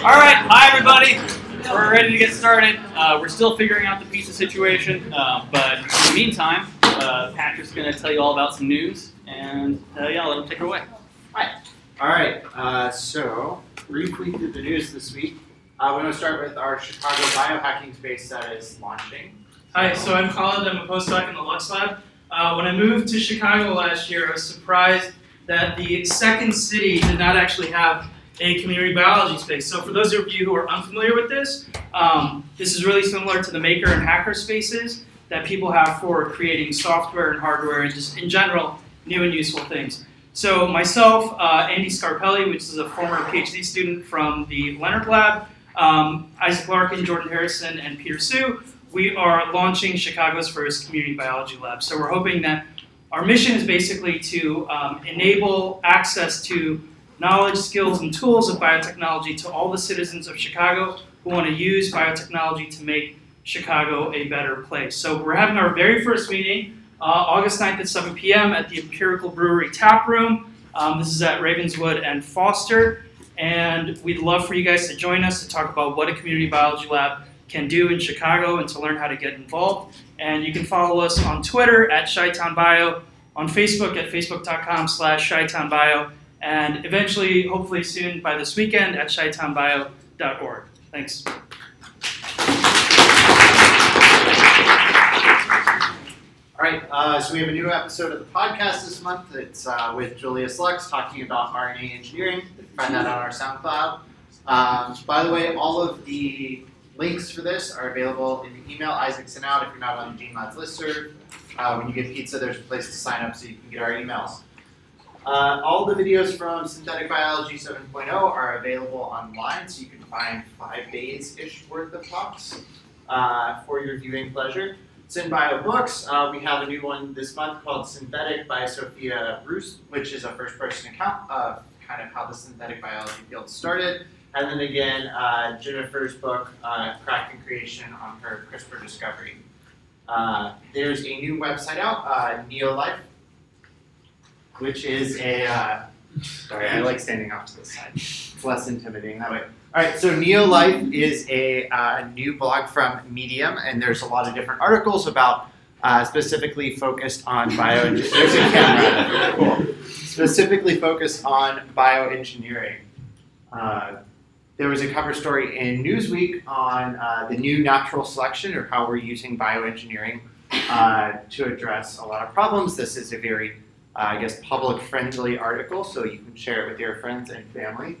All right, hi everybody. We're ready to get started. Uh, we're still figuring out the pizza situation, uh, but in the meantime, uh, Patrick's going to tell you all about some news, and uh, yeah, let him take it away. Hi. All right. Uh, so briefly through the news this week, uh, we're going to start with our Chicago biohacking space that is launching. Hi, so I'm Khalid. I'm a postdoc in the Lux Lab. Uh, when I moved to Chicago last year, I was surprised that the second city did not actually have a community biology space. So for those of you who are unfamiliar with this, um, this is really similar to the maker and hacker spaces that people have for creating software and hardware and just in general, new and useful things. So myself, uh, Andy Scarpelli, which is a former PhD student from the Leonard Lab, um, Isaac Larkin, Jordan Harrison, and Peter Sue, we are launching Chicago's first community biology lab. So we're hoping that our mission is basically to um, enable access to knowledge, skills, and tools of biotechnology to all the citizens of Chicago who want to use biotechnology to make Chicago a better place. So we're having our very first meeting uh, August 9th at 7 p.m. at the Empirical Brewery Tap Room. Um, this is at Ravenswood and Foster. And we'd love for you guys to join us to talk about what a community biology lab can do in Chicago and to learn how to get involved. And you can follow us on Twitter at ShytownBio, on Facebook at facebook.com slash ChiTownBio, and eventually, hopefully soon by this weekend at ChiTownBio.org. Thanks. All right. Uh, so we have a new episode of the podcast this month. It's uh, with Julius Lux talking about RNA engineering. Find that on our SoundCloud. Um, by the way, all of the links for this are available in the email Isaac sent out if you're not on the GeneLabs listserv. Uh, when you get pizza, there's a place to sign up so you can get our emails. Uh, all the videos from Synthetic Biology 7.0 are available online, so you can find five days-ish worth of talks uh, for your viewing pleasure. SynBio Books, uh, we have a new one this month called Synthetic by Sophia Bruce, which is a first-person account of kind of how the synthetic biology field started. And then again, uh, Jennifer's book, uh, Crafting Creation, on her CRISPR discovery. Uh, there's a new website out, NeoLife, which is a, uh, sorry, I like standing off to the side. It's less intimidating that way. All right, so NeoLife is a uh, new blog from Medium, and there's a lot of different articles about uh, specifically focused on bioengineering. There's a camera, cool. Specifically focused on bioengineering. Uh, there was a cover story in Newsweek on uh, the new natural selection or how we're using bioengineering uh, to address a lot of problems. This is a very, I guess, public-friendly article, so you can share it with your friends and family.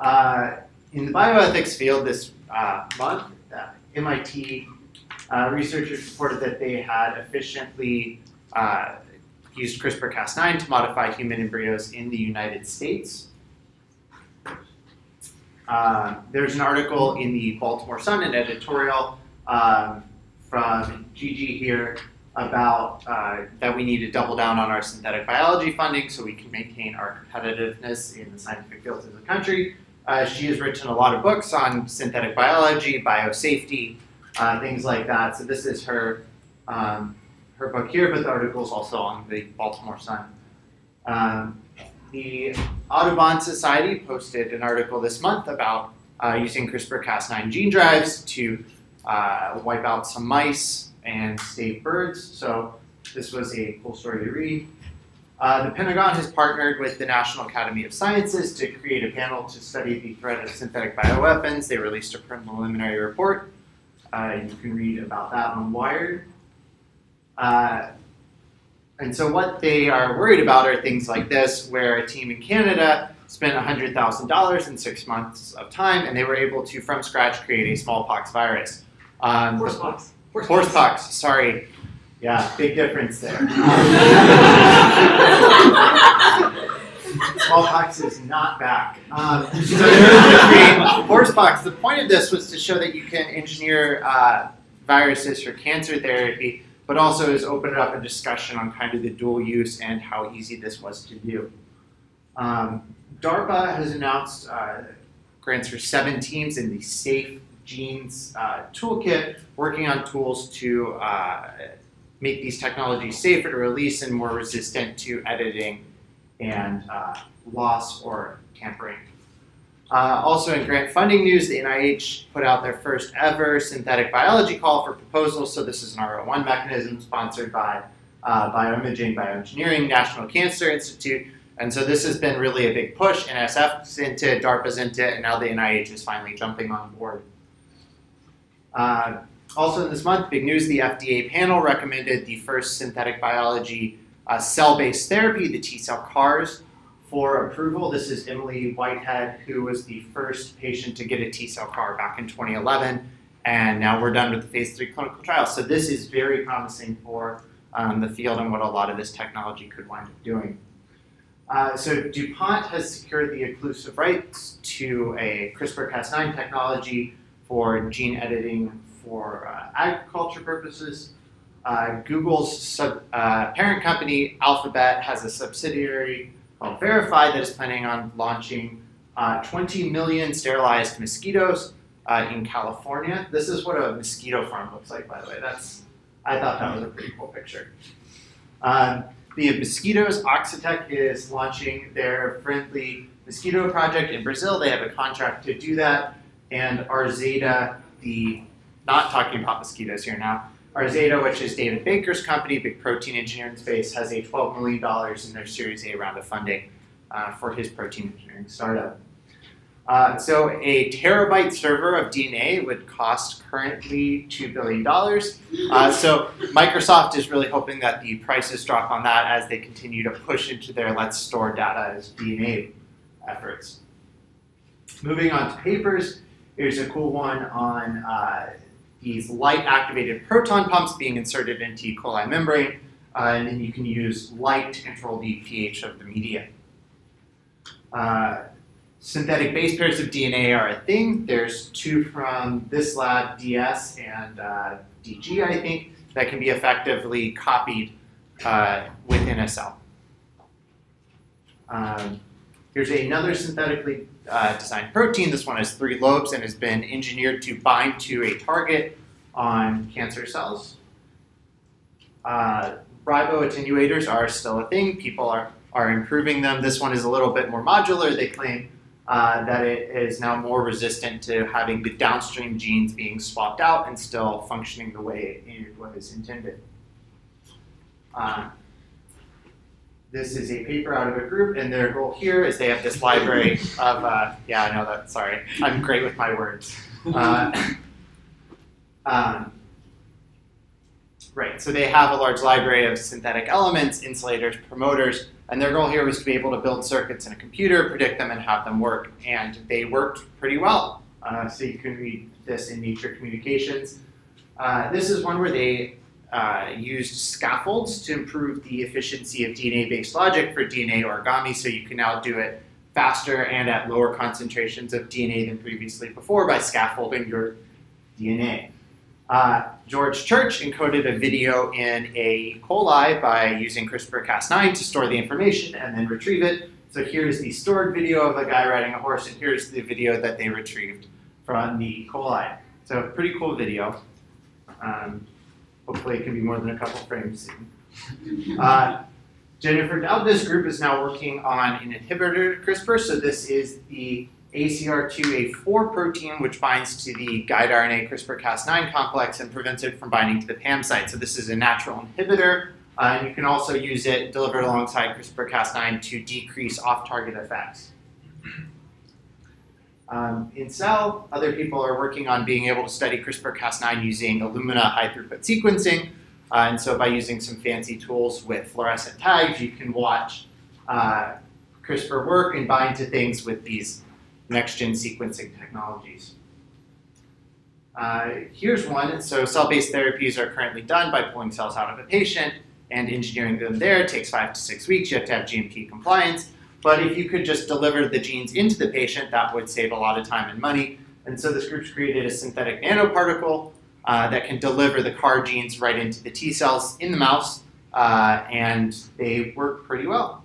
Uh, in the bioethics field this uh, month, uh, MIT researchers reported that they had efficiently used CRISPR-Cas9 to modify human embryos in the United States. Uh, there's an article in the Baltimore Sun, an editorial um, from Gigi here about uh, that we need to double down on our synthetic biology funding so we can maintain our competitiveness in the scientific fields of the country. Uh, she has written a lot of books on synthetic biology, biosafety, uh, things like that. So this is her um, her book here, but the article is also on the Baltimore Sun. Um, the Audubon Society posted an article this month about uh, using CRISPR-Cas9 gene drives to uh, wipe out some mice and save birds. So this was a cool story to read. Uh, the Pentagon has partnered with the National Academy of Sciences to create a panel to study the threat of synthetic bioweapons. They released a preliminary report. Uh, you can read about that on Wired. Uh, and so what they are worried about are things like this, where a team in Canada spent $100,000 in six months of time, and they were able to, from scratch, create a smallpox virus. Um, Horsepox. Horsepox, sorry. Yeah, big difference there. smallpox is not back. Um, so horsepox. The point of this was to show that you can engineer uh, viruses for cancer therapy but also has opened up a discussion on kind of the dual use and how easy this was to do. Um, DARPA has announced uh, grants for seven teams in the Safe Genes uh, Toolkit, working on tools to uh, make these technologies safer to release and more resistant to editing and uh, loss or tampering. Uh, also in grant funding news, the NIH put out their first ever synthetic biology call for proposals. So this is an R01 mechanism sponsored by uh, Bioimaging Bioengineering, National Cancer Institute. And so this has been really a big push. NSF's into it, DARPA's into it, and now the NIH is finally jumping on board. Uh, also in this month, big news, the FDA panel recommended the first synthetic biology uh, cell-based therapy, the T-cell CARs, for approval. This is Emily Whitehead, who was the first patient to get a T-cell CAR back in 2011, and now we're done with the phase three clinical trial. So this is very promising for um, the field and what a lot of this technology could wind up doing. Uh, so DuPont has secured the exclusive rights to a CRISPR-Cas9 technology for gene editing for uh, agriculture purposes. Uh, Google's sub, uh, parent company, Alphabet, has a subsidiary called Verify that is planning on launching uh, 20 million sterilized mosquitoes uh, in California. This is what a mosquito farm looks like, by the way. That's I thought that was a pretty cool picture. Um, the mosquitoes, Oxitec is launching their friendly mosquito project in Brazil. They have a contract to do that, and Arzeda, the not talking about mosquitoes here now. Arzeda, which is David Baker's company, big protein engineering space, has a $12 million in their Series A round of funding uh, for his protein engineering startup. Uh, so a terabyte server of DNA would cost currently $2 billion. Uh, so Microsoft is really hoping that the prices drop on that as they continue to push into their let's store data as DNA efforts. Moving on to papers, here's a cool one on uh, these light activated proton pumps being inserted into E. coli membrane, uh, and then you can use light to control the pH of the media. Uh, synthetic base pairs of DNA are a thing. There's two from this lab, DS and uh, DG, I think, that can be effectively copied uh, within a cell. Um, here's another synthetically uh, designed protein. This one has three lobes and has been engineered to bind to a target on cancer cells. Uh, ribo attenuators are still a thing. People are, are improving them. This one is a little bit more modular. They claim uh, that it is now more resistant to having the downstream genes being swapped out and still functioning the way it was intended. Uh, this is a paper out of a group, and their goal here is they have this library of, uh, yeah, I know that, sorry, I'm great with my words. Uh, um, right, so they have a large library of synthetic elements, insulators, promoters, and their goal here was to be able to build circuits in a computer, predict them, and have them work. And they worked pretty well. Uh, so you can read this in Nature Communications. Uh, this is one where they uh, used scaffolds to improve the efficiency of DNA-based logic for DNA origami, so you can now do it faster and at lower concentrations of DNA than previously before by scaffolding your DNA. Uh, George Church encoded a video in a coli by using CRISPR-Cas9 to store the information and then retrieve it. So here's the stored video of a guy riding a horse, and here's the video that they retrieved from the coli. So pretty cool video. Um, hopefully it can be more than a couple frames. Uh, Jennifer Doudna's group is now working on an inhibitor to CRISPR. So this is the ACR2A4 protein, which binds to the guide RNA CRISPR-Cas9 complex and prevents it from binding to the PAM site. So this is a natural inhibitor, uh, and you can also use it delivered alongside CRISPR-Cas9 to decrease off-target effects. Um, in cell, other people are working on being able to study CRISPR-Cas9 using Illumina high-throughput sequencing. Uh, and so by using some fancy tools with fluorescent tags, you can watch uh, CRISPR work and bind to things with these next-gen sequencing technologies. Uh, here's one. So cell-based therapies are currently done by pulling cells out of a patient and engineering them there. It takes five to six weeks. You have to have GMP compliance. But if you could just deliver the genes into the patient, that would save a lot of time and money. And so this group's created a synthetic nanoparticle uh, that can deliver the CAR genes right into the T cells in the mouse, uh, and they work pretty well.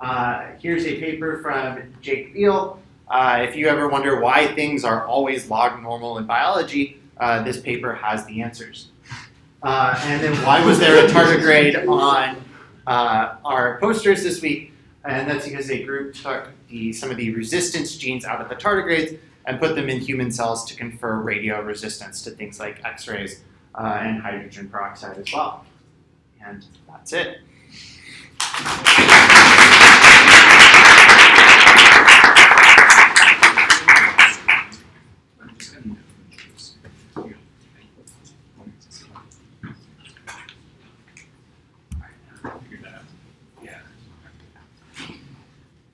Uh, here's a paper from Jake Beal. Uh, if you ever wonder why things are always log normal in biology, uh, this paper has the answers. Uh, and then why was there a tardigrade on our posters this week? And that's because a group took the, some of the resistance genes out of the tardigrades and put them in human cells to confer radio resistance to things like X-rays uh, and hydrogen peroxide as well. And that's it.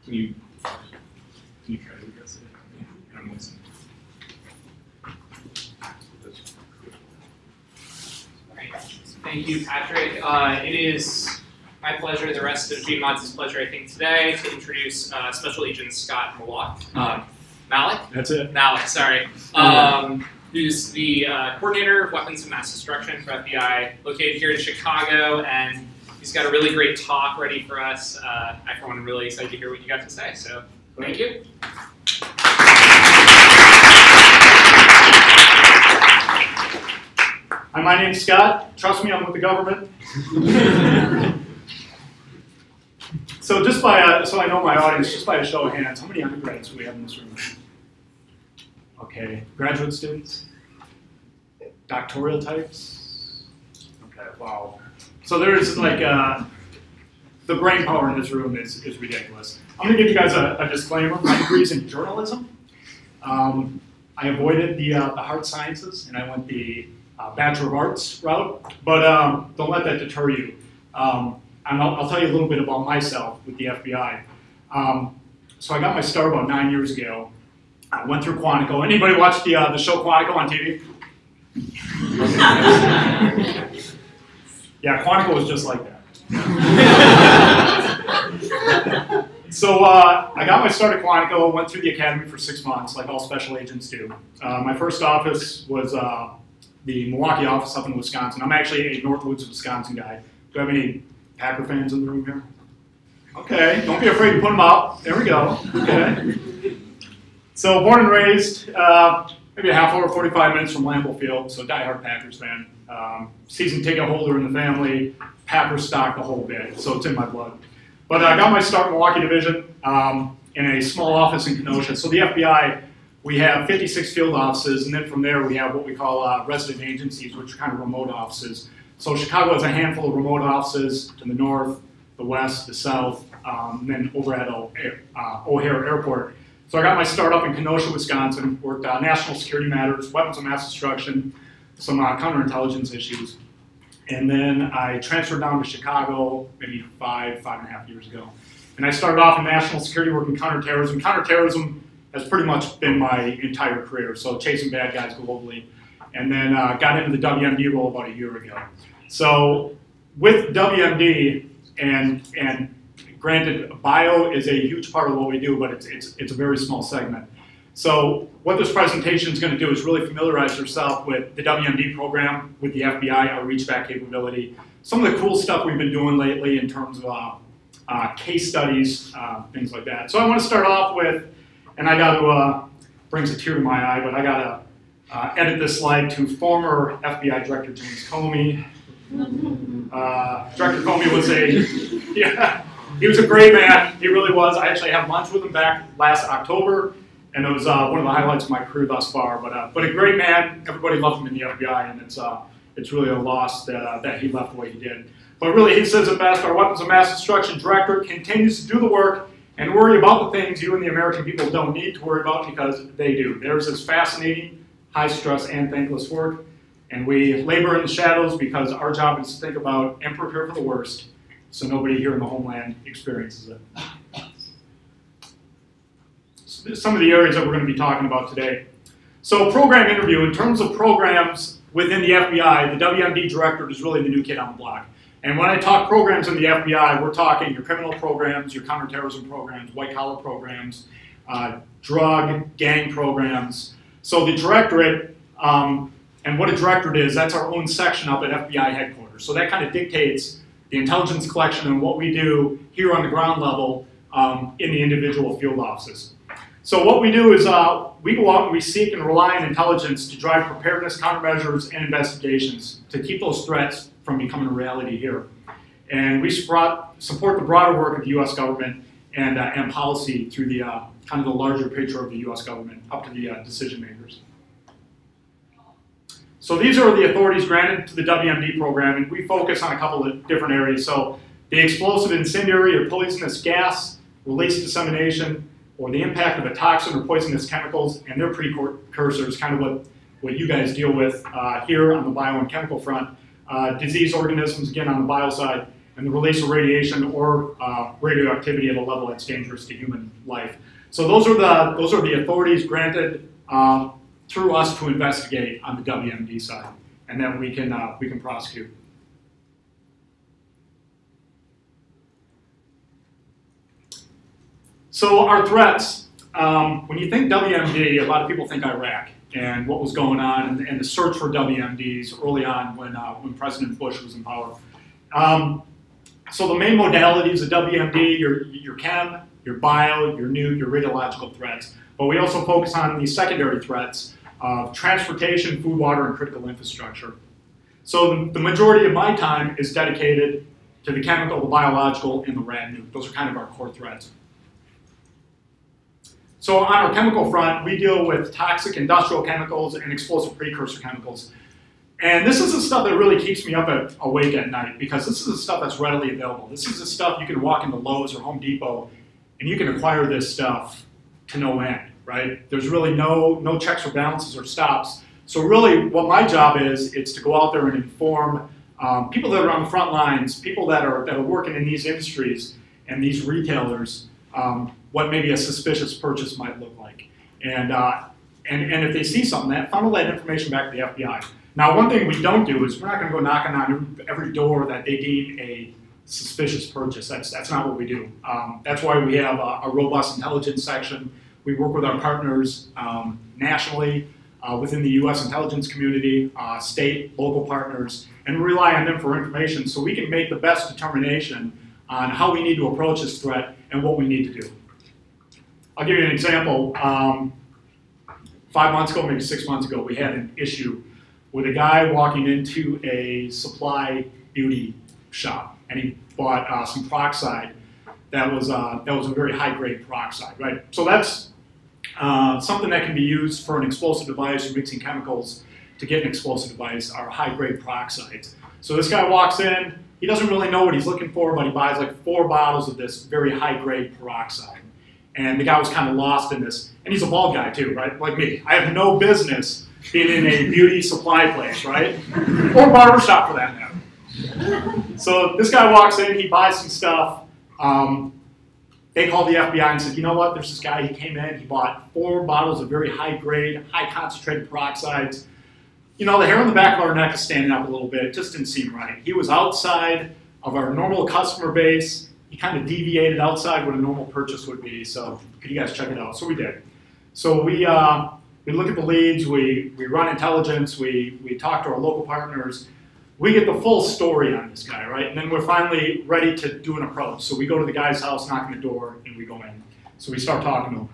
Can you, can you try to address it? I'm listening. Thank you, Patrick. Uh, it is my pleasure, the rest of GMOD's pleasure, I think, today to introduce uh, Special Agent Scott Malik. Uh, Malik? That's it. Malik, sorry. Um, who's the uh, coordinator of weapons of mass destruction for FBI, located here in Chicago, and he's got a really great talk ready for us. Uh, I, for one, am really excited to hear what you got to say. So, thank you. My name's Scott. Trust me, I'm with the government. so just by a, so I know my audience, just by a show of hands, how many undergrads do we have in this room? Okay, graduate students, doctoral types. Okay, wow. So there's like uh, the brain power in this room is, is ridiculous. I'm gonna give you guys a, a disclaimer. My degree's in journalism. Um, I avoided the, uh, the hard sciences and I went the uh, Bachelor of Arts route, but um, don't let that deter you. Um, and I'll, I'll, tell you a little bit about myself with the FBI. Um, so I got my start about nine years ago. I went through Quantico. Anybody watch the, uh, the show Quantico on TV? yeah, Quantico was just like that. so uh, I got my start at Quantico, went through the academy for six months, like all special agents do. Uh, my first office was uh, the Milwaukee office up in Wisconsin. I'm actually a Northwoods, Wisconsin guy. Do I have any Packer fans in the room here? Okay, don't be afraid to put them up. There we go. Okay. So born and raised, uh, maybe a half hour, 45 minutes from Lambeau Field, so diehard Packers fan. Um, season ticket holder in the family, Packers stock the whole bit, so it's in my blood. But I got my start in Milwaukee Division um, in a small office in Kenosha. So the FBI we have 56 field offices, and then from there we have what we call uh, resident agencies, which are kind of remote offices. So Chicago has a handful of remote offices to the north, the west, the south, um, and then over at uh, O'Hare Airport. So I got my start up in Kenosha, Wisconsin, worked on national security matters, weapons of mass destruction, some uh, counterintelligence issues. And then I transferred down to Chicago maybe five, five and a half years ago. And I started off in national security working counterterrorism. Counterterrorism has pretty much been my entire career. So chasing bad guys globally, and then uh, got into the WMD role about a year ago. So with WMD and and granted, bio is a huge part of what we do, but it's it's it's a very small segment. So what this presentation is going to do is really familiarize yourself with the WMD program, with the FBI, our reach back capability, some of the cool stuff we've been doing lately in terms of uh, uh, case studies, uh, things like that. So I want to start off with and I got to, uh, brings a tear to my eye, but I got to uh, edit this slide to former FBI Director James Comey. Uh, Director Comey was a, yeah, he was a great man. He really was. I actually had lunch with him back last October, and it was uh, one of the highlights of my career thus far. But uh, but a great man. Everybody loved him in the FBI, and it's uh, it's really a loss that, uh, that he left the way he did. But really, he says it best. Our weapons of mass destruction director continues to do the work and worry about the things you and the American people don't need to worry about because they do. Theirs is fascinating, high stress, and thankless work. And we labor in the shadows because our job is to think about and prepare for the worst so nobody here in the homeland experiences it. So some of the areas that we're going to be talking about today. So, program interview. In terms of programs within the FBI, the WMD director is really the new kid on the block. And when I talk programs in the FBI, we're talking your criminal programs, your counterterrorism programs, white collar programs, uh, drug, gang programs. So the directorate, um, and what a directorate is, that's our own section up at FBI headquarters. So that kind of dictates the intelligence collection and what we do here on the ground level um, in the individual field offices. So what we do is uh, we go out and we seek and rely on intelligence to drive preparedness, countermeasures, and investigations to keep those threats from becoming a reality here. And we support the broader work of the U.S. government and, uh, and policy through the uh, kind of the larger picture of the U.S. government up to the uh, decision makers. So these are the authorities granted to the WMD program, and we focus on a couple of different areas. So the explosive incendiary or poisonous gas release dissemination, or the impact of a toxin or poisonous chemicals and their precursors, kind of what, what you guys deal with uh, here on the bio and chemical front. Uh, disease organisms, again, on the bio side, and the release of radiation or uh, radioactivity at a level that's dangerous to human life. So those are the, those are the authorities granted um, through us to investigate on the WMD side, and then we can, uh, we can prosecute. So our threats, um, when you think WMD, a lot of people think Iraq and what was going on and, and the search for WMDs early on when, uh, when President Bush was in power. Um, so the main modalities of WMD, your, your chem, your bio, your new, your radiological threats. But we also focus on the secondary threats of transportation, food, water, and critical infrastructure. So the, majority of my time is dedicated to the chemical, the biological, and the rad nuke. Those are kind of our core threats. So on our chemical front, we deal with toxic industrial chemicals and explosive precursor chemicals. And this is the stuff that really keeps me up at, awake at night because this is the stuff that's readily available. This is the stuff you can walk into Lowe's or Home Depot and you can acquire this stuff to no end, right? There's really no, no checks or balances or stops. So really what my job is, it's to go out there and inform um, people that are on the front lines, people that are, that are working in these industries and these retailers um, what maybe a suspicious purchase might look like. And, uh, and, and if they see something, that funnel that information back to the FBI. Now, one thing we don't do is we're not going to go knocking on every door that they deem a suspicious purchase. That's, that's not what we do. Um, that's why we have a, a, robust intelligence section. We work with our partners um, nationally, uh, within the U.S. intelligence community, uh, state, local partners, and rely on them for information so we can make the best determination on how we need to approach this threat and what we need to do. I'll give you an example. Um, five months ago, maybe six months ago, we had an issue with a guy walking into a supply beauty shop, and he bought uh, some peroxide that was uh, that was a very high grade peroxide, right? So that's uh, something that can be used for an explosive device mixing chemicals to get an explosive device are high grade peroxides. So this guy walks in, he doesn't really know what he's looking for, but he buys like four bottles of this very high grade peroxide. And the guy was kind of lost in this. And he's a bald guy too, right? Like me. I have no business being in a beauty supply place, right? or barbershop for that matter. So this guy walks in, he buys some stuff. Um, they called the FBI and said, you know what, there's this guy, he came in, he bought four bottles of very high grade, high concentrated peroxides. You know, the hair on the back of our neck is standing up a little bit. It just didn't seem right. He was outside of our normal customer base kind of deviated outside what a normal purchase would be. So could you guys check it out? So we did. So we uh, we look at the leads, we we run intelligence, we we talk to our local partners. We get the full story on this guy, right? And then we're finally ready to do an approach. So we go to the guy's house, knock on the door, and we go in. So we start talking to him.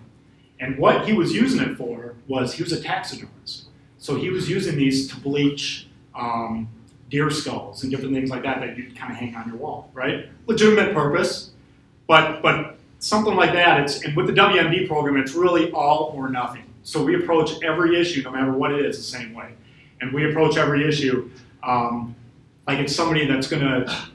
And what he was using it for was he was a taxidermist. So he was using these to bleach um, deer skulls and different things like that that you kind of hang on your wall, right? Legitimate purpose, but but something like that. It's and with the WMD program, it's really all or nothing. So we approach every issue, no matter what it is, the same way, and we approach every issue um, like it's somebody that's going to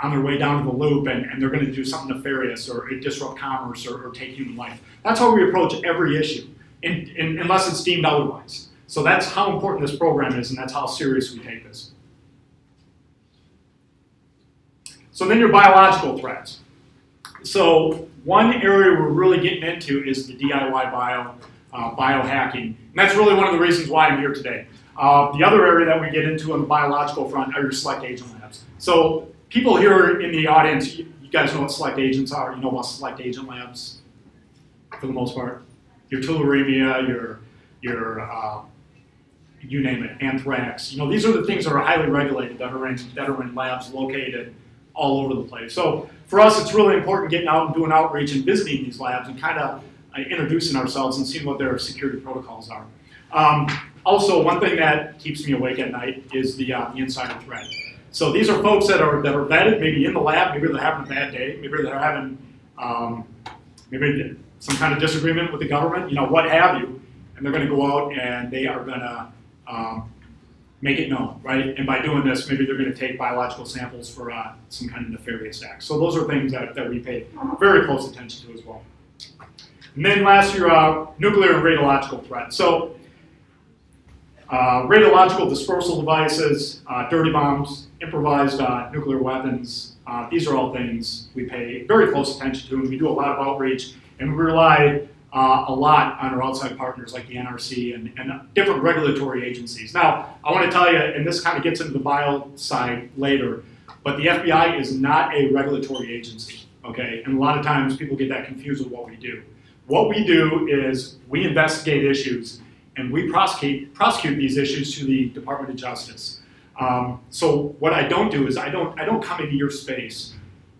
on their way down to the loop and, and they're going to do something nefarious or disrupt commerce or, or, take human life. That's how we approach every issue, in, in, unless it's deemed otherwise. So that's how important this program is, and that's how serious we take this. So then your biological threats. So one area we're really getting into is the DIY bio, uh, biohacking. And that's really one of the reasons why I'm here today. Uh, the other area that we get into on the biological front are your select agent labs. So people here in the audience, you, you guys know what select agents are. You know about select agent labs for the most part. Your tularemia, your, your uh, you name it, anthrax. You know, these are the things that are highly regulated that are in, that are in labs located all over the place. So for us, it's really important getting out and doing outreach and visiting these labs and kind of uh, introducing ourselves and seeing what their security protocols are. Um, also, one thing that keeps me awake at night is the, uh, the insider threat. So these are folks that are that are vetted, maybe in the lab, maybe they're having a bad day, maybe they're having um, maybe some kind of disagreement with the government, you know, what have you, and they're going to go out and they are going to um, make it known, right? And by doing this, maybe they're going to take biological samples for uh, some kind of nefarious act. So those are things that, that we pay very close attention to as well. And then last year, uh, nuclear and radiological threat. So uh, radiological dispersal devices, uh, dirty bombs, improvised uh, nuclear weapons, uh, these are all things we pay very close attention to, and we do a lot of outreach, and we rely uh, a lot on our outside partners like the NRC and, and different regulatory agencies. Now, I want to tell you, and this kind of gets into the bio side later, but the FBI is not a regulatory agency, okay? And a lot of times people get that confused with what we do. What we do is we investigate issues and we prosecute, prosecute these issues to the Department of Justice. Um, so what I don't do is I don't, I don't come into your space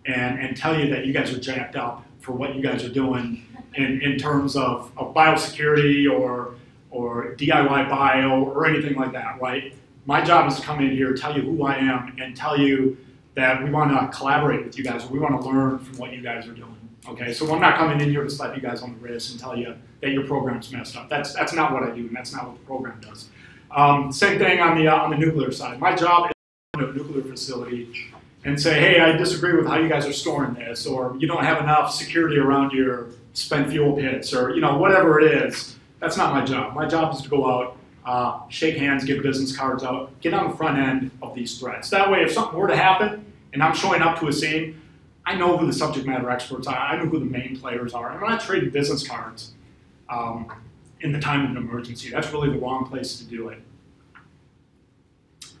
and, and tell you that you guys are jacked up for what you guys are doing in, in terms of, of biosecurity or, or DIY bio or anything like that, right? My job is to come in here, tell you who I am, and tell you that we want to collaborate with you guys, we want to learn from what you guys are doing. Okay, so I'm not coming in here to slap you guys on the wrist and tell you that your program's messed up. That's that's not what I do, and that's not what the program does. Um, same thing on the uh, on the nuclear side. My job is a nuclear facility and say, hey, I disagree with how you guys are storing this, or you don't have enough security around your spent fuel pits, or you know whatever it is. That's not my job. My job is to go out, uh, shake hands, give business cards out, get on the front end of these threats. That way, if something were to happen and I'm showing up to a scene, I know who the subject matter experts are. I know who the main players are. I'm not trading business cards um, in the time of an emergency. That's really the wrong place to do it.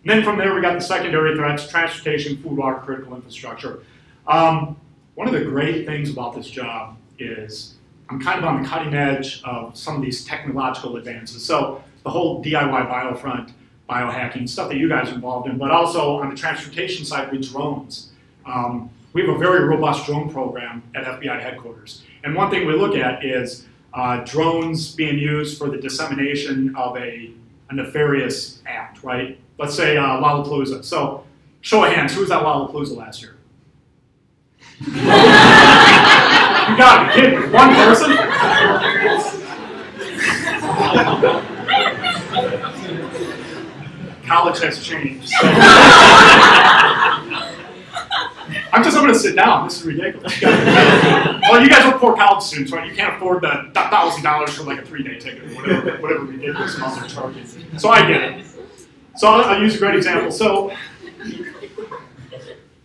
And then from there, we got the secondary threats, transportation, food, water, critical infrastructure. Um, one of the great things about this job is I'm kind of on the cutting edge of some of these technological advances. So the whole DIY biofront, biohacking, stuff that you guys are involved in, but also on the transportation side with drones. Um, we have a very robust drone program at FBI headquarters. And one thing we look at is uh, drones being used for the dissemination of a, a nefarious act, right? Let's say uh, Lollapalooza. So, show of hands, who was at Lollapalooza last year? you gotta be kidding me. One person? College has changed. So. I'm just I'm gonna sit down. This is ridiculous. Well, you guys are poor college students, right? You can't afford the thousand dollars for like a three day ticket or whatever, whatever ridiculous amount they're charging. So I get it. So I'll, I'll use a great example. So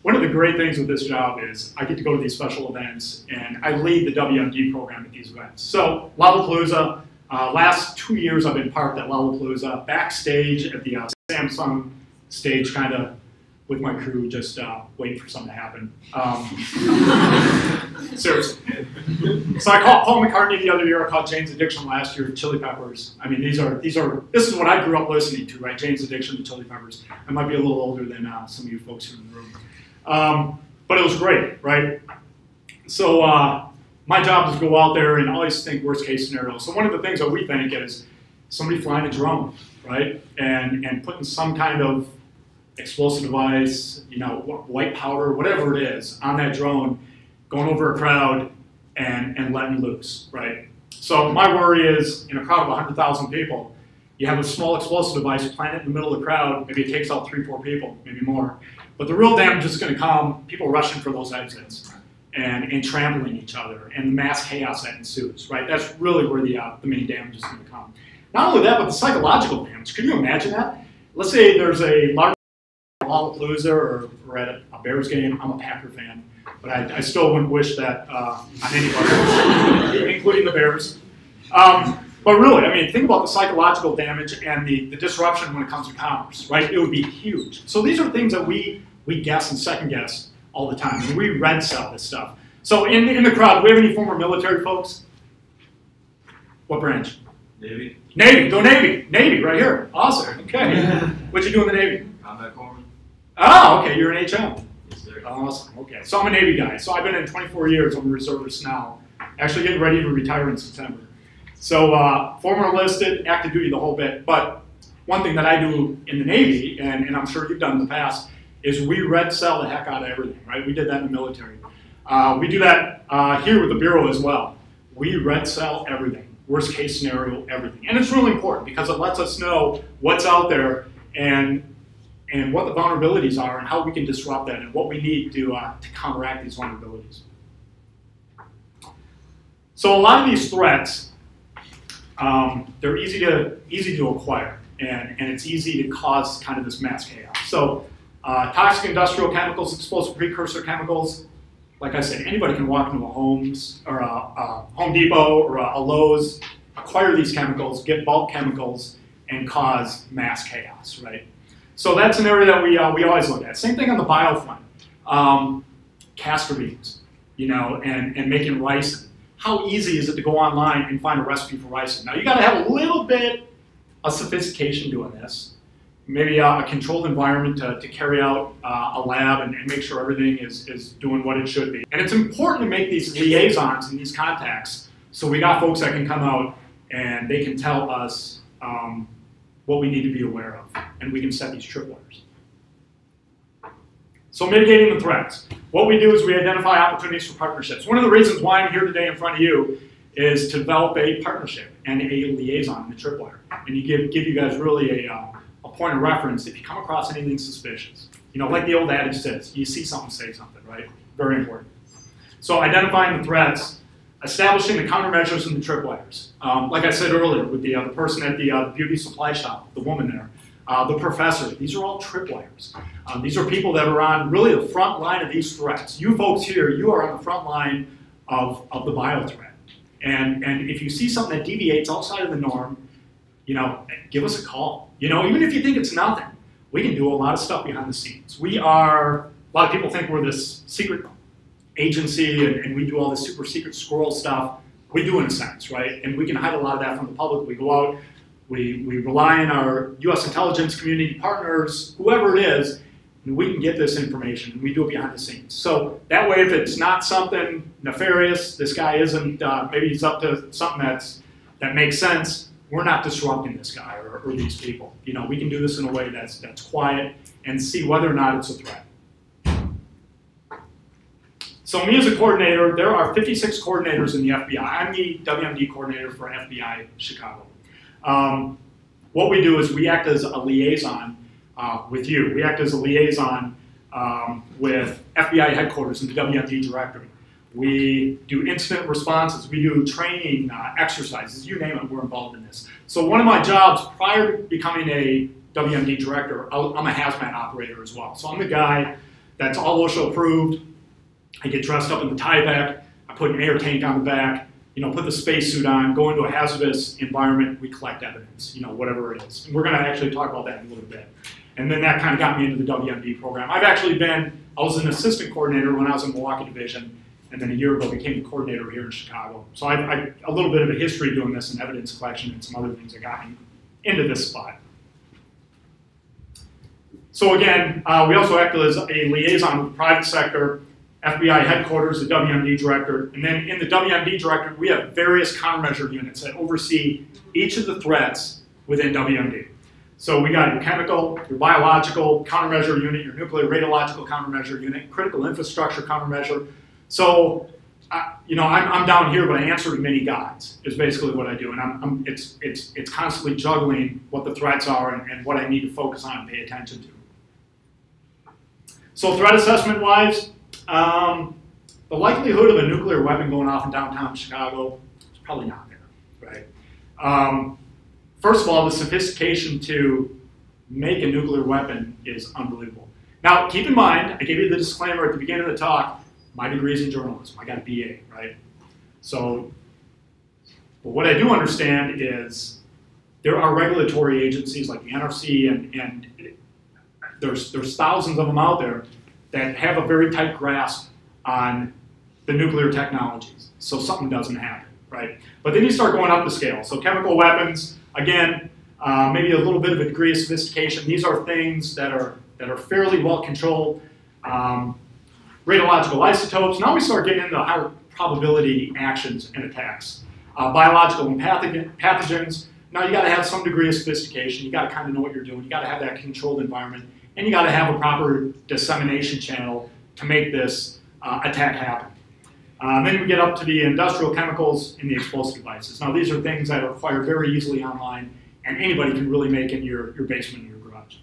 one of the great things with this job is I get to go to these special events and I lead the WMD program at these events. So Lollapalooza, uh, last two years I've been parked at Lollapalooza, backstage at the uh, Samsung stage, kind of with my crew, just uh, waiting for something to happen. Um, seriously. So I caught Paul McCartney the other year. I caught Jane's Addiction last year. Chili Peppers. I mean, these are these are this is what I grew up listening to, right? Jane's Addiction, the Chili Peppers. I might be a little older than uh, some of you folks here in the room, um, but it was great, right? So uh, my job is to go out there and always think worst case scenario. So one of the things that we think is somebody flying a drone, right, and and putting some kind of explosive device, you know, white powder, whatever it is, on that drone, going over a crowd and, and letting loose, right? So my worry is, in a crowd of 100,000 people, you have a small explosive device planted in the middle of the crowd, maybe it takes out three, four people, maybe more. But the real damage is going to come people rushing for those exits and, and trampling each other and the mass chaos that ensues, right? That's really where the, uh, the main damage is going to come. Not only that, but the psychological damage. Can you imagine that? Let's say there's a large Lollapalooza or, or at a Bears game. I'm a Packer fan, but I, I still wouldn't wish that uh, on anybody, including the Bears. Um, but really, I mean, think about the psychological damage and the, the disruption when it comes to commerce, right? It would be huge. So these are things that we we guess and second guess all the time. And we red cell this stuff. So in, in the crowd, do we have any former military folks? What branch? Navy. Navy. Go Navy. Navy, right here. Awesome. Okay. What'd you do in the Navy? Oh, okay. You're an HM. Yes, sir. Awesome. Okay. So I'm a Navy guy. So I've been in 24 years. I'm a reservist now. Actually getting ready to retire in September. So uh, former enlisted, active duty, the whole bit. But one thing that I do in the Navy, and, and I'm sure you've done in the past, is we red sell the heck out of everything, right? We did that in the military. Uh, we do that uh, here with the Bureau as well. we red sell everything. Worst case scenario, everything. And it's really important because it lets us know what's out there and and what the vulnerabilities are and how we can disrupt that and what we need to, uh, to counteract these vulnerabilities. So a lot of these threats, um, they're easy to, easy to acquire and, and it's easy to cause kind of this mass chaos. So uh, toxic industrial chemicals, explosive precursor chemicals, like I said, anybody can walk into a Homes or a, a Home Depot or a, a Lowe's, acquire these chemicals, get bulk chemicals, and cause mass chaos, right? So that's an area that we, uh, we always look at. Same thing on the bio front. Um, castor beans, you know, and, and making ricin. How easy is it to go online and find a recipe for ricin? Now you gotta have a little bit of sophistication doing this. Maybe a, a controlled environment to, to carry out uh, a lab and, and make sure everything is, is doing what it should be. And it's important to make these liaisons and these contacts so we got folks that can come out and they can tell us um, what we need to be aware of, and we can set these tripwires. So mitigating the threats. What we do is we identify opportunities for partnerships. One of the reasons why I'm here today in front of you is to develop a partnership and a liaison in the tripwire. And you give, give you guys really a, uh, a point of reference if you come across anything suspicious. You know, like the old adage says, you see something, say something, right? Very important. So identifying the threats, establishing the countermeasures and the tripwires. Um, like I said earlier, with the, uh, the person at the uh, beauty supply shop, the woman there, uh, the professor, these are all tripwires. Um, these are people that are on really the front line of these threats. You folks here, you are on the front line of, of the bio threat. And, and if you see something that deviates outside of the norm, you know, give us a call. You know, even if you think it's nothing, we can do a lot of stuff behind the scenes. We are, a lot of people think we're this secret agency and, and we do all this super secret squirrel stuff. We do in a sense, right? And we can hide a lot of that from the public. We go out, we, we rely on our US intelligence community partners, whoever it is, and we can get this information and we do it behind the scenes. So that way, if it's not something nefarious, this guy isn't, uh, maybe he's up to something that's, that makes sense, we're not disrupting this guy or, or these people. You know, we can do this in a way that's, that's quiet and see whether or not it's a threat. So me as a coordinator, there are 56 coordinators in the FBI. I'm the WMD coordinator for FBI Chicago. Um, what we do is we act as a liaison uh, with you. We act as a liaison um, with FBI headquarters and the WMD director. We do incident responses. We do training uh, exercises. You name it, we're involved in this. So one of my jobs prior to becoming a WMD director, I'm a hazmat operator as well. So I'm the guy that's all OSHA approved, I get dressed up in the Tyvek, I put an air tank on the back, you know, put the spacesuit on, go into a hazardous environment, we collect evidence, you know, whatever it is. And we're gonna actually talk about that in a little bit. And then that kind of got me into the WMD program. I've actually been, I was an assistant coordinator when I was in the Milwaukee Division, and then a year ago became the coordinator here in Chicago. So I a little bit of a history doing this and evidence collection and some other things that got me into this spot. So again, uh, we also act as a liaison with the private sector FBI headquarters, the WMD director, and then in the WMD director, we have various countermeasure units that oversee each of the threats within WMD. So we got your chemical, your biological countermeasure unit, your nuclear radiological countermeasure unit, critical infrastructure countermeasure. So, uh, you know, I'm, I'm, down here, but I answer to many gods is basically what I do, and I'm, I'm, it's it's it's constantly juggling what the threats are and, and what I need to focus on and pay attention to. So threat assessment wise, um, the likelihood of a nuclear weapon going off in downtown Chicago is probably not there, right? Um, first of all, the sophistication to make a nuclear weapon is unbelievable. Now, keep in mind, I gave you the disclaimer at the beginning of the talk, my degree is in journalism. I got a BA, right? So, but what I do understand is there are regulatory agencies like the NRC and, and there's, there's thousands of them out there that have a very tight grasp on the nuclear technologies, so something doesn't happen, right? But then you start going up the scale. So chemical weapons, again, uh, maybe a little bit of a degree of sophistication. These are things that are that are fairly well controlled. Um, radiological isotopes. Now we start getting into higher probability actions and attacks. Uh, biological and pathogen, pathogens. Now you got to have some degree of sophistication. You got to kind of know what you're doing. You got to have that controlled environment and you got to have a proper dissemination channel to make this uh, attack happen. Uh, then we get up to the industrial chemicals and the explosive devices. Now, these are things that are acquired very easily online, and anybody can really make in your, your basement or your garage.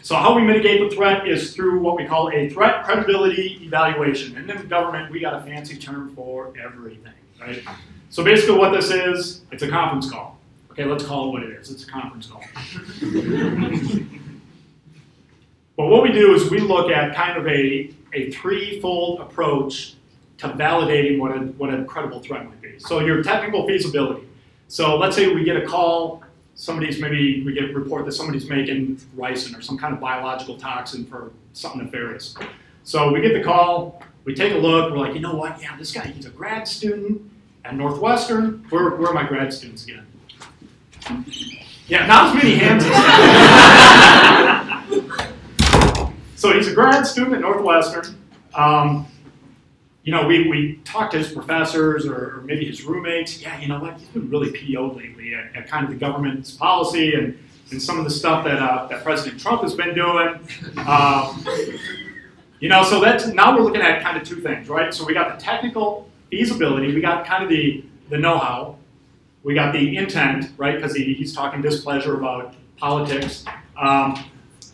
So how we mitigate the threat is through what we call a threat credibility evaluation. And in government, we got a fancy term for everything, right? So basically what this is, it's a conference call. Okay, let's call it what it is. It's a conference call. but what we do is we look at kind of a, a threefold approach to validating what a, what a credible threat might be. So your technical feasibility. So let's say we get a call, somebody's maybe, we get a report that somebody's making ricin or some kind of biological toxin for something nefarious. So we get the call, we take a look, we're like, you know what, yeah, this guy, he's a grad student at Northwestern. Where, where are my grad students again? Yeah, not as many hands. so he's a grad student at Northwestern. Um, you know, we, we talked to his professors or, or, maybe his roommates. Yeah, you know what? He's been really PO'd lately at, at kind of the government's policy and, and some of the stuff that, uh, that President Trump has been doing. Um, you know, so that's now we're looking at kind of two things, right? So we got the technical feasibility, we got kind of the, the know-how, we got the intent, right? Because he, he's talking displeasure about politics. Um,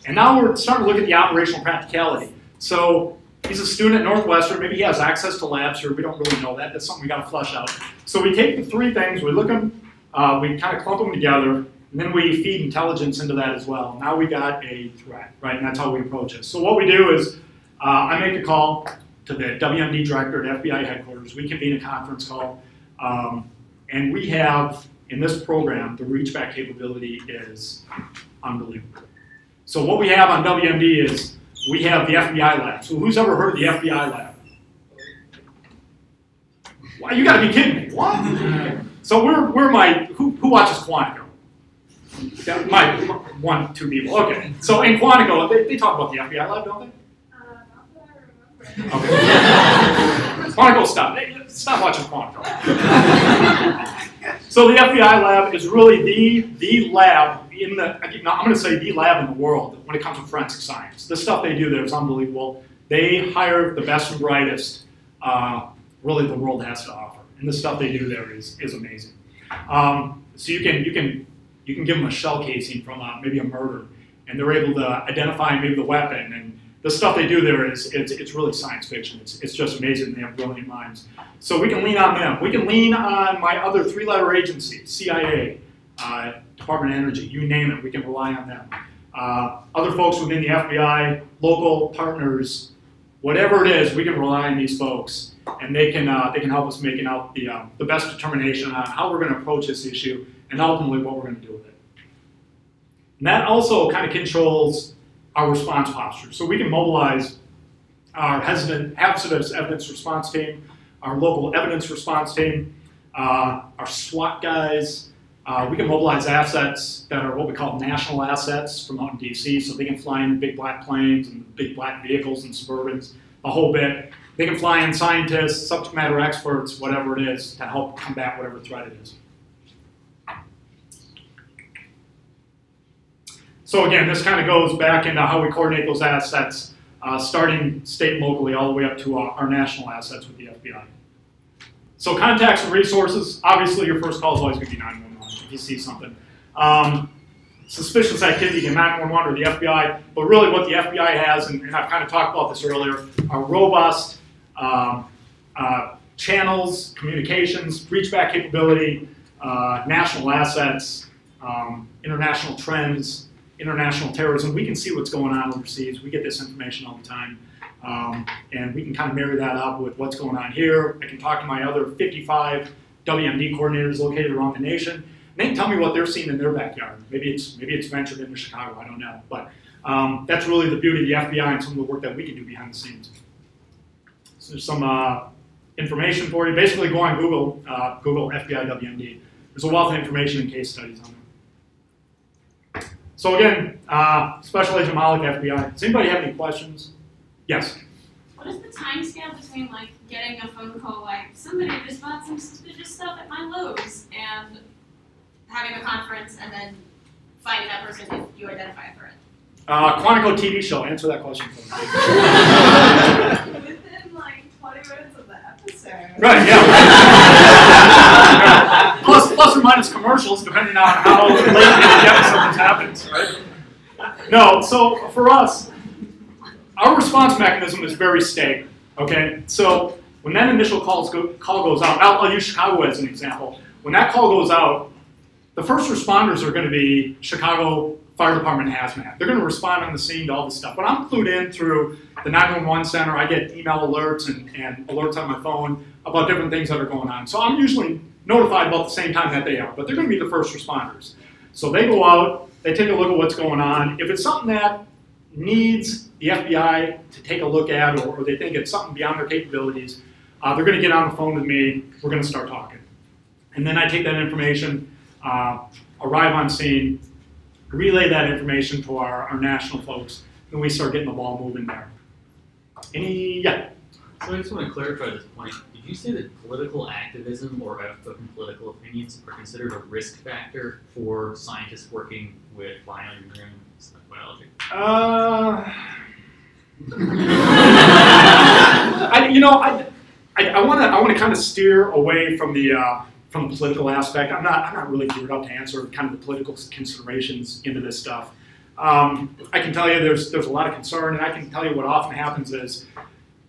and now we're starting to look at the operational practicality. So he's a student at Northwestern. Maybe he has access to labs or We don't really know that. That's something we got to flush out. So we take the three things, we look them, uh, we kind of clump them together, and then we feed intelligence into that as well. Now we got a threat, right? And that's how we approach it. So what we do is uh, I make a call to the WMD director at FBI headquarters. We convene a conference call. Um, and we have, in this program, the reach back capability is unbelievable. So what we have on WMD is we have the FBI lab. So who's ever heard of the FBI lab? Why, you gotta be kidding me. What? So we're, we're my, who, who watches Quantico? Yeah, my, one, two people. Okay. So in Quantico, they, they talk about the FBI lab, don't they? Okay. Quantico, stop. Stop watching Quantico. so the FBI lab is really the the lab in the. I'm going to say the lab in the world when it comes to forensic science. The stuff they do there is unbelievable. They hire the best and brightest. Uh, really, the world has to offer, and the stuff they do there is is amazing. Um, so you can you can you can give them a shell casing from a, maybe a murder, and they're able to identify maybe the weapon and the stuff they do there is it's, it's really science fiction. It's, it's just amazing. They have brilliant minds. So we can lean on them. We can lean on my other three-letter agencies, CIA, uh, Department of Energy, you name it. We can rely on them. Uh, other folks within the FBI, local partners, whatever it is, we can rely on these folks, and they can uh, they can help us making out the uh, the best determination on how we're going to approach this issue and ultimately what we're going to do with it. And that also kind of controls our response posture. So we can mobilize our hesitant, hazardous evidence response team, our local evidence response team, uh, our SWAT guys. Uh, we can mobilize assets that are what we call national assets from out in DC, so they can fly in big black planes and big black vehicles and Suburbans, a whole bit. They can fly in scientists, subject matter experts, whatever it is, to help combat whatever threat it is. So again, this kind of goes back into how we coordinate those assets, uh, starting state and locally all the way up to our, our, national assets with the FBI. So contacts and resources, obviously your first call is always going to be 911 if you see something. Um, suspicious activity in 911 or the FBI, but really what the FBI has, and, and I've kind of talked about this earlier, are robust um, uh, channels, communications, reachback capability, uh, national assets, um, international trends, international terrorism, we can see what's going on overseas. We get this information all the time. Um, and we can kind of marry that up with what's going on here. I can talk to my other 55 WMD coordinators located around the nation. And they can tell me what they're seeing in their backyard. Maybe it's maybe it's ventured into Chicago. I don't know. But um, that's really the beauty of the FBI and some of the work that we can do behind the scenes. So there's some uh, information for you. Basically, go on Google, uh, Google FBI WMD. There's a wealth of information and case studies on there. So again, uh, Special Agent Mahloch, FBI. Does anybody have any questions? Yes. What is the time scale between like getting a phone call like somebody just bought some suspicious stuff at my Lowe's and having a conference and then finding that person if you identify a threat? Uh, Quantico TV show. Answer that question for me. Within like 20 minutes of the episode. Right, yeah. plus, or minus commercials, depending on how late in the episode this happens, right? No, so for us, our response mechanism is very stable. Okay, so when that initial call goes out, I'll, I'll use Chicago as an example. When that call goes out, the first responders are going to be Chicago Fire Department hazmat. They're going to respond on the scene to all this stuff. But I'm clued in through the 911 center. I get email alerts and, and alerts on my phone about different things that are going on. So I'm usually notified about the same time that they are. But they're going to be the first responders. So they go out, they take a look at what's going on. If it's something that needs the FBI to take a look at, or, or they think it's something beyond their capabilities, uh, they're going to get on the phone with me. We're going to start talking. And then I take that information, uh, arrive on scene, relay that information to our, our national folks, and we start getting the ball moving there. Any, yeah. So I just want to clarify this point. You say that political activism or outspoken political opinions are considered a risk factor for scientists working with bioengineering biology? Uh, I, you know, I, I want to, I want to kind of steer away from the, uh, from the political aspect. I'm not, I'm not really geared up to answer kind of the political considerations into this stuff. Um, I can tell you there's, there's a lot of concern, and I can tell you what often happens is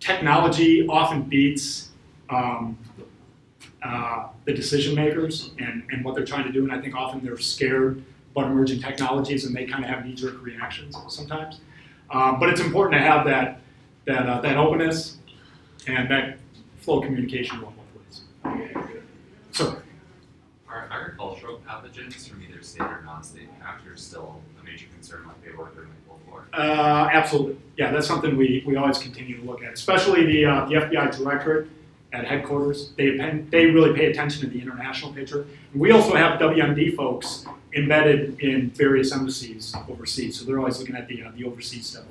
technology often beats um, uh, the decision makers and, and what they're trying to do, and I think often they're scared about emerging technologies and they kind of have knee-jerk reactions sometimes. Um, but it's important to have that, that, uh, that openness and that flow of communication going both ways. So, Are agricultural pathogens from either state or non-state actors still a major concern like they were during the Cold War? Uh, absolutely. Yeah, that's something we, we always continue to look at, especially the, uh, the FBI directorate at headquarters. They, they really pay attention to the international picture. And we also have WMD folks embedded in various embassies overseas, so they're always looking at the, uh, the overseas stuff.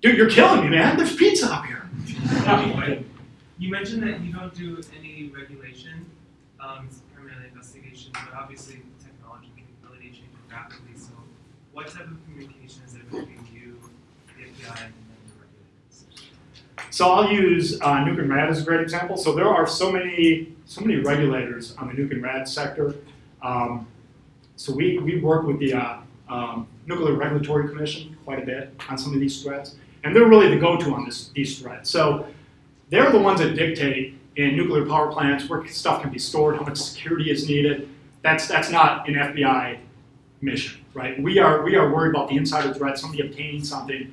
Dude, you're killing me, man. There's pizza up here. You mentioned that you don't do any regulation, um, it's primarily investigation, but obviously technology can really change rapidly. So, what type of communication is there between you, the FBI, and? So I'll use uh, nuke and rad as a great example. So there are so many, so many regulators on the nuke and rad sector. Um, so we, we work with the uh, um, Nuclear Regulatory Commission quite a bit on some of these threats, and they're really the go-to on this, these threats. So they're the ones that dictate in nuclear power plants where stuff can be stored, how much security is needed. That's that's not an FBI mission, right? We are we are worried about the insider threat, somebody obtaining something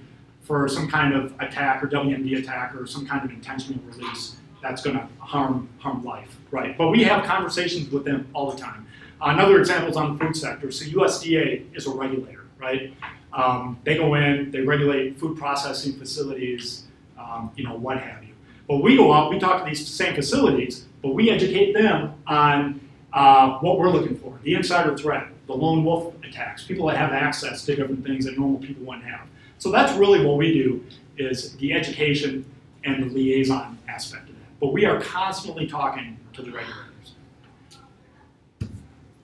for some kind of attack or WMD attack or some kind of intentional release that's going to harm harm life, right? But we have conversations with them all the time. Another example is on the food sector. So USDA is a regulator, right? Um, they go in, they regulate food processing facilities, um, you know, what have you. But we go out, we talk to these same facilities, but we educate them on uh, what we're looking for, the insider threat, the lone wolf attacks, people that have access to different things that normal people wouldn't have. So that's really what we do is the education and the liaison aspect of that. But we are constantly talking to the regulators.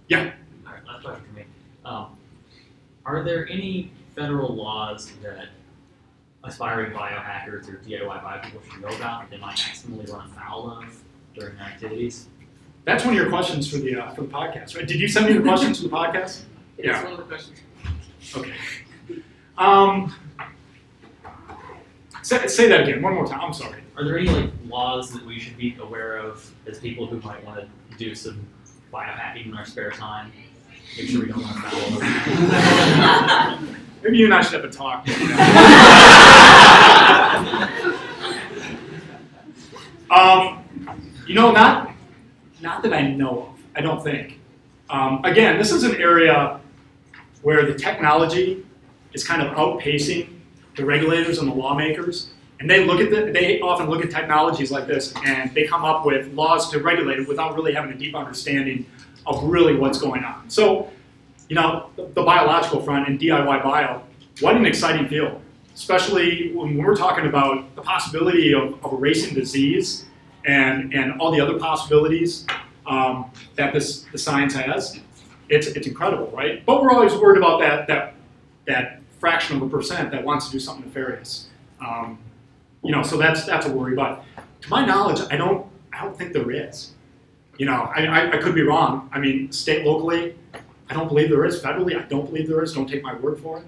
Yeah. All right, last question for me. Um, are there any federal laws that aspiring biohackers or DIY bio people should know about that they might accidentally run afoul of during their activities? That's one of your questions for the uh, for the podcast, right? Did you send me the questions for the podcast? It's Yeah. one of the questions. Okay. Um, say, say that again, one more time. I'm sorry. Are there any like laws that we should be aware of as people who might want to do some biohacking in our spare time? Make sure we don't run afoul of them. Maybe you and I should have a talk. um, you know, not not that I know of. I don't think. Um, again, this is an area where the technology is kind of outpacing the regulators and the lawmakers, and they look at the, they often look at technologies like this and they come up with laws to regulate it without really having a deep understanding of really what's going on. So, you know, the, the biological front and DIY bio, what an exciting field, especially when we're talking about the possibility of, of erasing disease and, and all the other possibilities um, that this the science has. It's, it's incredible, right? But we're always worried about that, that, that fraction of a percent that wants to do something nefarious. Um, you know, so that's that's a worry. But to my knowledge, I don't I don't think there is. You know, I, I, I could be wrong. I mean, state locally, I don't believe there is. Federally, I don't believe there is. Don't take my word for it.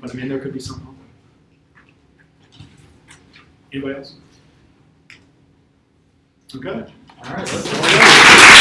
But I mean, there could be something. Anybody else? Okay. All right, let's go.